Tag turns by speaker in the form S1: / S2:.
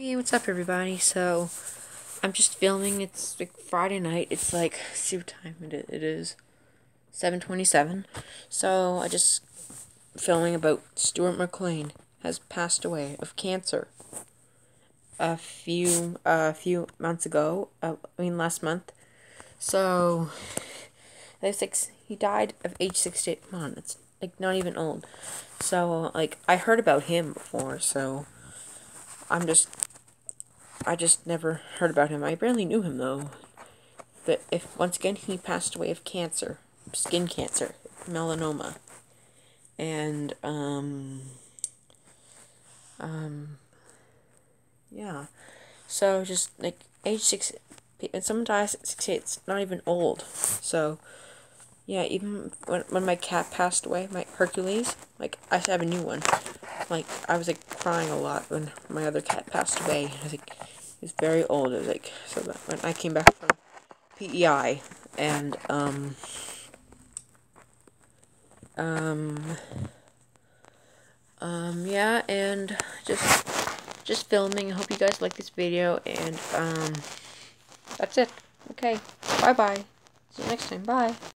S1: Hey, what's up, everybody? So, I'm just filming. It's like Friday night. It's like, see what time it is. It is 7:27. So, I just filming about Stuart McLean has passed away of cancer. A few a uh, few months ago. Uh, I mean, last month. So, six. He died of age 68. Come on, it's like not even old. So, like, I heard about him before. So. I'm just I just never heard about him. I barely knew him though. But if once again he passed away of cancer, skin cancer, melanoma, and um, um, yeah. So just like age six, and someone dies at sixty-eight. It's not even old. So yeah, even when when my cat passed away, my Hercules, like I have a new one. Like I was like crying a lot when my other cat passed away. I was like He's very old. Like so that when I came back from PEI and um um um yeah and just just filming. I hope you guys like this video and um that's it. Okay. Bye bye. See you next time. Bye.